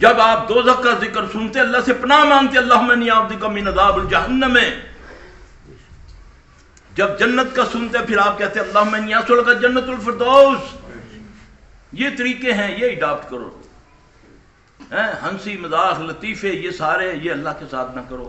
जब आप दो का ज़िक्र सुनते, अल्लाह से पनाह मांगते अल्लाह में नियाबदिकमिनदाबुलजहन्नम में जब जन्नत का सुनते, फिर आप कहते अल्लाह में नियासुल का जन्नतफरदौस ये तरीके हैं, ये अडाप्ट करो। है, हँसी, मज़ाक, लतीफ़े, ये सारे, ये अल्लाह के साथ ना करो।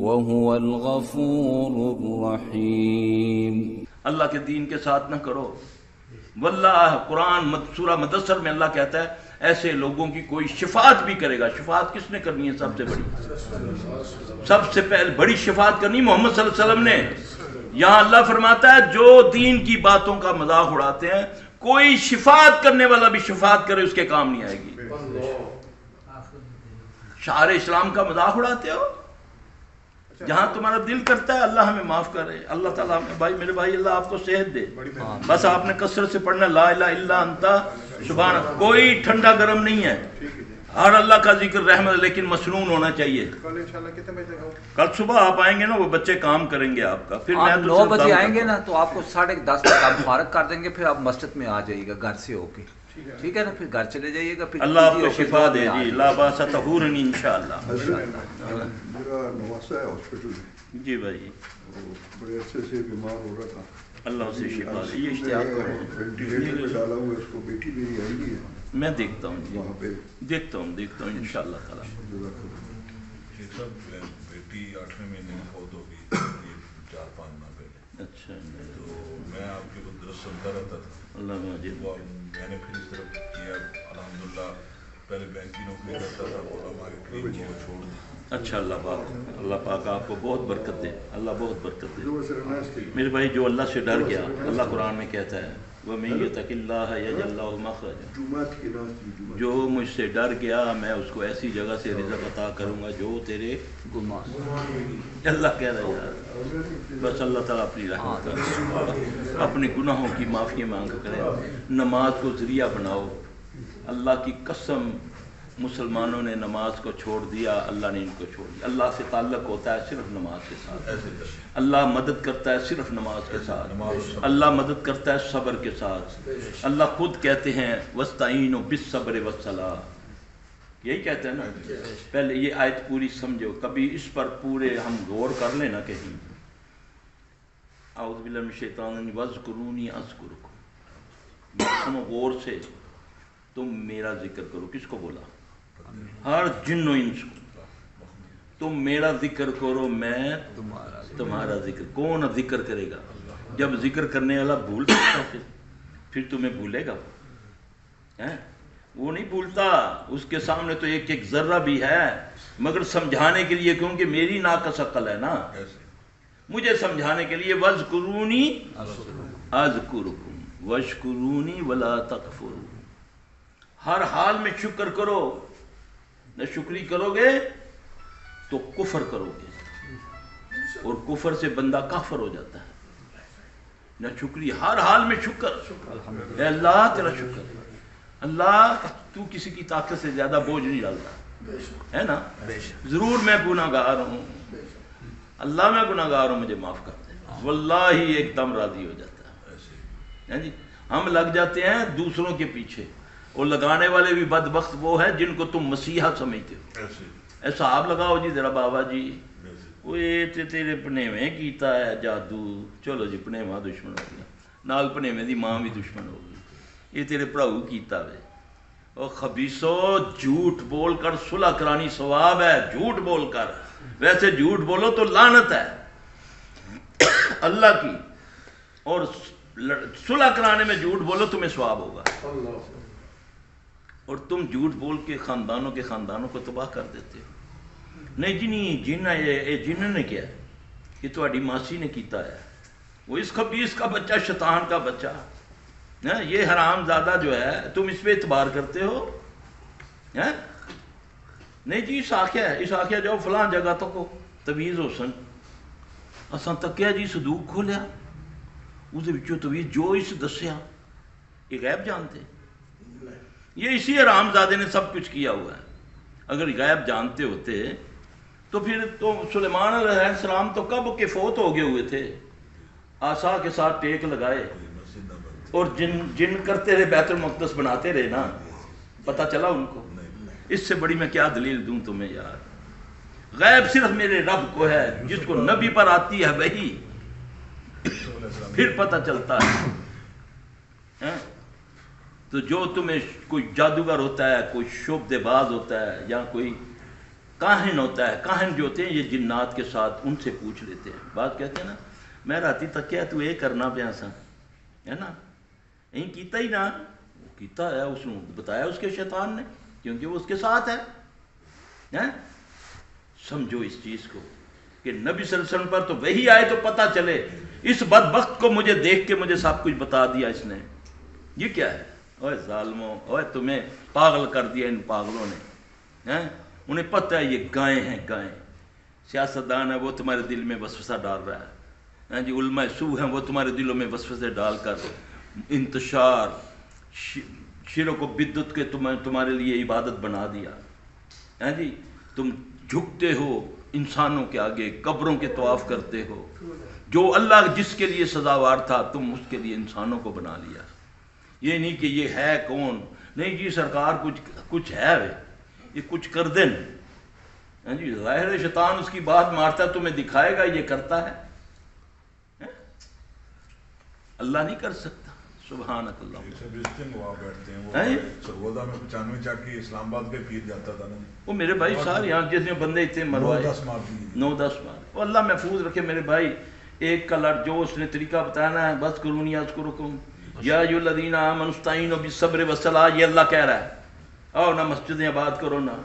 वहुआ रहीम अल्लाह के दीन के साथ ना करो। वल्लाह, कुरान सूरा मदसर में अल्लाह कहता है, ऐसे लोगों की कोई शिफात भी करेगा। शिफात किसने करनी है सबसे बड़ी? सबसे पहले, बड़ी शिफात करनी मोहम्मद वसल्लम ने। यहाँ अल्लाह फरमाता है, जो दीन की बातों का मज़ाक उड़ाते हैं, कोई शिफात करने वाला भी शिफात करे, उसके काम नहीं आएगी। शार इस्लाम का मज़ाक उड़ाते हो? जहाँ तुम्हारा दिल करता है अल्लाह हमें माफ़ करे। अल्लाह ताला हमें भाई मेरे भाई अल्लाह आपको सेहत दे। बस आपने कसरत से पढ़ना ला इला इल्ला अंता। सुबहान कोई ठंडा गर्म नहीं है। हर अल्लाह का ज़िक्र रहमत लेकिन मसनून होना चाहिए। कल इंशाल्लाह कितने बजे तक आओ कल सुबह आप आएँगे ना वो बच्चे काम करेंगे आपका। फिर आप तो नौ बजे आएँगे ना तो आपको साढ़े दस तक आप फारग कर देंगे फिर आप मस्जिद में आ जाइएगा घर से होके। ठीक है ना फिर घर चले जाइएगा फिर अल्लाह आपको शिफा दे जी। जाइएगा। ला बासा तहूरन इंशाअल्लाह मेरा नवासा है हॉस्पिटल में। जी भाई। बड़े अच्छे से बीमार हो रहा था। अल्लाह से शिफा दे। ये इश्तिहार वेंटिलेटर पे डाला हुआ है उसको बेटी मेरी आई है। मैं देखता हूँ वहाँ पे। देखता हूँ देखता हूँ ताला। बेटी आठवें महीने में फौत हो गई चार पाँच माह पहले। अच्छा। तो मैं आपके को दरस सुनता रहता था। मैंने फिर इस तरफ़ किया अल्हम्दुलिल्लाह पहले बैंक की नौकरी करता था और हमारे क्लीन को छोड़ दिया अच्छा अल्लाह पाक अल्लाह पाक आपको बहुत बरकत दे अल्लाह बहुत बरकत दे। मेरे भाई जो अल्लाह से डर गया अल्लाह कुरान में कहता है जो मुझसे डर गया, मैं उसको ऐसी जगह से रिजक अता करूँगा जो तेरे अल्लाह कह रहा बस अल्लाह ताला अपनी रहमत अपने गुनाहों की माफ़ी मांग करें। नमाज़ को ज़रिया बनाओ। अल्लाह की कसम मुसलमानों ने नमाज़ को छोड़ दिया अल्लाह ने इनको छोड़ दिया। अल्लाह से ताल्लुक होता है सिर्फ़ नमाज़ के साथ। अल्लाह मदद करता है सिर्फ़ नमाज़ के साथ। अल्लाह मदद करता है सब्र के साथ। अल्लाह खुद कहते हैं वस्ताइन बिस सब्र वसला यही कहते हैं ना? पहले ये आयत पूरी समझो। कभी इस पर पूरे हम गौर कर लेना कहीं। सुनो गौर से। तुम मेरा ज़िक्र करो। किसको बोला? हर जिन्नो इंस तुम मेरा ज़िक्र करो, मैं तुम्हारा तुम्हारा ज़िक्र। कौन ज़िक्र करेगा? जब ज़िक्र करने वाला भूल सकता फिर। फिर तुम्हें भूलेगा हैं? वो नहीं भूलता। उसके सामने तो एक एक जर्रा भी है। मगर समझाने के लिए क्योंकि मेरी नाकस अकल है ना? मुझे समझाने के लिए वज कुरूनी अजकुरुकुम। वशकुरूनी वला तकफुरू। हर हाल में शुक्र करो। न शुक्री करोगे तो कुफर करोगे। और कुफर से बंदा काफर हो जाता है। न शुक्री हर हाल में शुक्र। अल्लाह तेरा शुक्र। अल्लाह तू किसी की ताकत से ज़्यादा बोझ नहीं डालता। है ना? ज़रूर मैं गुनागार हूँ। अल्लाह मैं गुनागार हूँ मुझे माफ़ कर दे। वल्लाही एकदम राज़ी हो जाता है जी? हम लग जाते हैं दूसरों के पीछे। और लगाने वाले भी बदबख्त वो है जिनको तुम मसीहा समझते हो। ऐसे। ऐसा आप लगाओ जी जरा बाबा जी। वो ये ते तेरे भनेवें कीता है जादू। चलो जी भनेवा दुश्मन हो गया। नाल भनेवें दी माँ भी दुश्मन हो गई। ये तेरे भराऊ कीता वे। और खबीसो झूठ बोल कर सुलह करानी सवाब है। झूठ बोल कर। वैसे झूठ बोलो तो लानत है। अल्लाह की। और सुलह कराने में झूठ बोलो तुम्हें स्वाब होगा। और तुम झूठ बोल के ख़ानदानों के ख़ानदानों को तबाह कर देते हो। नहीं जी, नहीं जिन्ना ये जिन्ना ने किया ये थोड़ी मासी ने किया है। वो इसका भी, इसका बच्चा शैतान का बच्चा। है, ये हराम ज़्यादा जो है, तुम इस पर इतबार करते हो? है? नहीं जी, इस आख्या है, इस आख्या जाओ, फलां जगह तक हो, तवीज़ हो सन। असा तकिया जी, सदूक खोलिया। उस तवीज़ जो इस दसिया ये गैब जानते ये इसी हरामजादे ने सब कुछ किया हुआ है। अगर गायब जानते होते तो फिर तो सुलेमान सलाम तो कब के फोत हो गए हुए थे? आशा के साथ टेक लगाए। और जिन जिन करते रहे बैतुल मकदस, बनाते रहे ना? पता चला उनको? इससे बड़ी मैं क्या दलील दूँ तुम्हें यार? गैब सिर्फ़ मेरे रब को है, जिसको नबी पर आती है वही। फिर पता चलता है। हैं? तो जो तुम्हें कोई जादूगर होता है, कोई शोबदेबाज होता है, या कोई काहिन होता है, काहन जो होते हैं, ये जिन्नात के साथ उनसे पूछ लेते हैं। बात कहते हैं ना, मैं राती तक क्या तू ये करना पिया सा है ना? यही कीता ही ना। कीता है, उसने बताया उसके शैतान ने, क्योंकि वो उसके साथ है। हैं? समझो इस चीज़ को, कि नबी सल्लल्लाहु पर तो वही आए तो पता चले। इस बदबख्त को मुझे देख के मुझे सब कुछ बता दिया इसने। ये क्या है? ओए जालमो, ओए तुम्हें पागल कर दिया इन पागलों ने, हैं? उन्हें पता है ये गाय हैं, गाय। सियासतदान है, वो तुम्हारे दिल में वसवसा डाल रहा है। हैं जी, उलमा सू हैं, वो तुम्हारे दिलों में वसवसे डालकर इंतशार शिरों को बिद्दत के तुम, तुम्हारे लिए इबादत बना दिया। हैं जी, तुम झुकते हो, इंसानों के आगे, कब्रों के तवाफ करते हो। जो अल्लाह जिसके लिए सजावार था, तुम उसके लिए इंसानों को बना लिया। ये नहीं कि ये है कौन? नहीं जी सरकार कुछ कुछ है वे। ये कुछ कर देन। हैं जी ज़ाहिर शैतान उसकी बात मारता है तुम्हें दिखाएगा ये करता है। हैं? अल्लाह नहीं कर सकता। सुबहान हैं। वो हैं? सरगोदा में पचानवे चाक के इस्लामाबाद के पीर जाता था ना वो मेरे भाई सारे यहाँ जितने बंदे इतने मरवाए। मार नौ दस वो अल्लाह महफूज रखे मेरे भाई। एक का लड़ जो उसने तरीका बताया ना बस करूनी आज करुकुम या यो मनस्ताइन सब्र वसला ये अल्लाह कह रहा है। आओ ना मस्जिदें आबाद करो ना।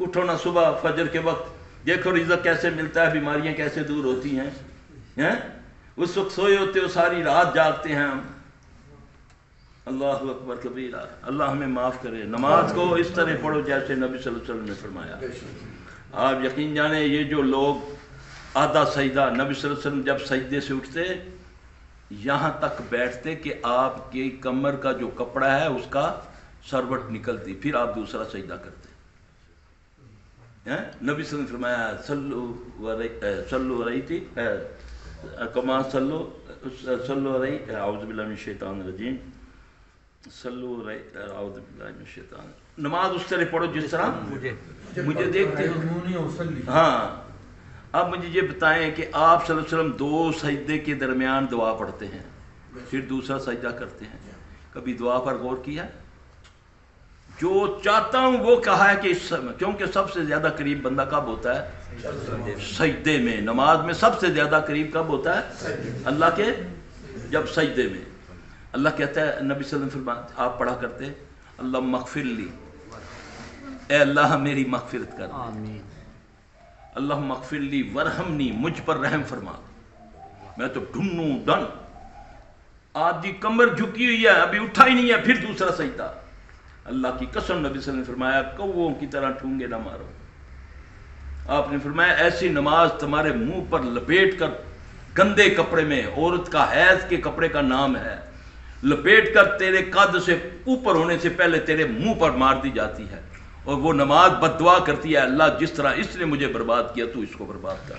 उठो ना सुबह फजर के वक्त। देखो रिजक कैसे मिलता है, बीमारियाँ कैसे दूर होती हैं। हैं? उस वक्त सोए होते हो, सारी रात जागते हैं हम। अल्लाह अकबर कबीरा। अल्लाह हमें माफ़ करे। नमाज़ को इस तरह पढ़ो जैसे नबी वसल्लम ने फरमाया। आप यकीन जाने, ये जो लोग आधा सजदा नबी वसल्लम जब सजदे से उठते यहाँ तक बैठते कि आपके कमर का जो कपड़ा है उसका सरवट निकलती फिर आप दूसरा सजदा करते हैं। नबी ने फरमाया सल्लु सल्लु रही थी कमा सल्लु सल्लु रही मिनश शैतानिर रजीम। सल्लु रही मिनश शैतान नमाज़ उस तरह पढ़ो जिस तरह मुझे मुझे देखते हो। हाँ। अब मुझे ये बताएँ कि आप वसल्लम दो सजदे के दरमियान दुआ पढ़ते हैं, फिर दूसरा सजदा करते हैं। कभी दुआ पर गौर किया? जो चाहता हूँ वो कहा है कि इस समय, क्योंकि सबसे ज़्यादा करीब बंदा कब होता है? सजदे में। नमाज़ में सबसे ज़्यादा करीब कब होता है? अल्लाह के जब सजदे में। अल्लाह कहता है, नबी वसल्लम आप पढ़ा करते अल्लाह मगफिर ली। ए अल्लाह, मेरी मगफिरत कर। अल्लाह मगफिर ली वरहमनी, मुझ पर रहम फरमा। मैं तो ढूंढू, डन। आदि कमर झुकी हुई है, अभी उठा ही नहीं है, फिर दूसरा सजदा। अल्लाह की कसम, नबी ने फरमाया कौओं की तरह ठूँगे ना मारो। आपने फरमाया, ऐसी नमाज़ तुम्हारे मुँह पर लपेट कर गंदे कपड़े में औरत का हैज़ के कपड़े का नाम है। लपेट कर तेरे कद से ऊपर होने से पहले तेरे मुँह पर मार दी जाती है। और वो नमाज़ बदवा करती है अल्लाह, जिस तरह इसने मुझे बर्बाद किया, तू इसको बर्बाद कर।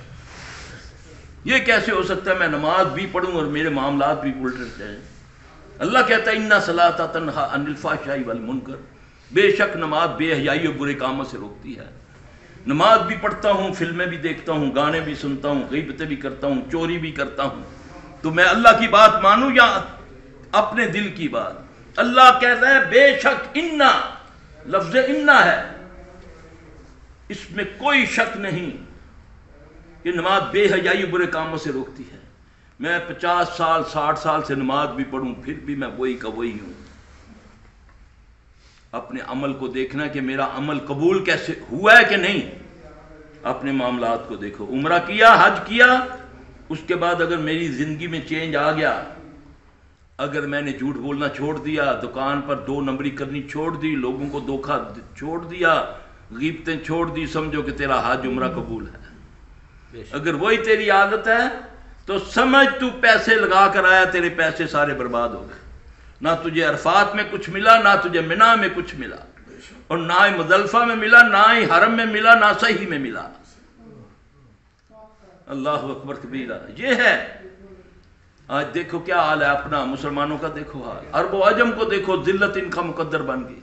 ये कैसे हो सकता है मैं नमाज़ भी पढ़ूं और मेरे मामला भी उल्टे जाए? अल्लाह कहता है, इन्ना सलाता तनहा अनिल फाशाई वल मुनकर। बेशक नमाज़ बेहयाई और बुरे कामों से रोकती है। नमाज़ भी पढ़ता हूँ, फ़िल्में भी देखता हूँ, गाने भी सुनता हूँ गईबतें भी करता हूँ, चोरी भी करता हूँ। तो मैं अल्लाह की बात मानूँ या अपने दिल की बात? अल्लाह कहता है, बेशक इन्ना लफ्ज इन्ना है। इसमें कोई शक नहीं कि नमाज़ बेहयाई बुरे कामों से रोकती है। मैं पचास साल, साठ साल से नमाज़ भी पढ़ूं, फिर भी मैं वही का वही हूँ। अपने अमल को देखना कि मेरा अमल कबूल कैसे हुआ है कि नहीं, अपने मामला को देखो। उम्र किया, हज किया, उसके बाद अगर मेरी ज़िंदगी में चेंज आ गया अगर मैंने झूठ बोलना छोड़ दिया दुकान पर दो नंबरी करनी छोड़ दी लोगों को धोखा छोड़ दिया गीबतें छोड़ दी समझो कि तेरा हाथ उम्र कबूल है। अगर वही तेरी आदत है तो समझ तू पैसे लगा कर आया तेरे पैसे सारे बर्बाद हो गए। ना तुझे अरफात में कुछ मिला ना तुझे मिना में कुछ मिला। और ना ही मुजल्फा में मिला ना ही हरम में मिला ना सही में मिला। अल्लाह अकबर कबीरा ये है आज देखो क्या हाल है अपना, मुसलमानों का देखो हाल। अरबो अजम को देखो, जिल्लत इनका मुकद्दर बन गई।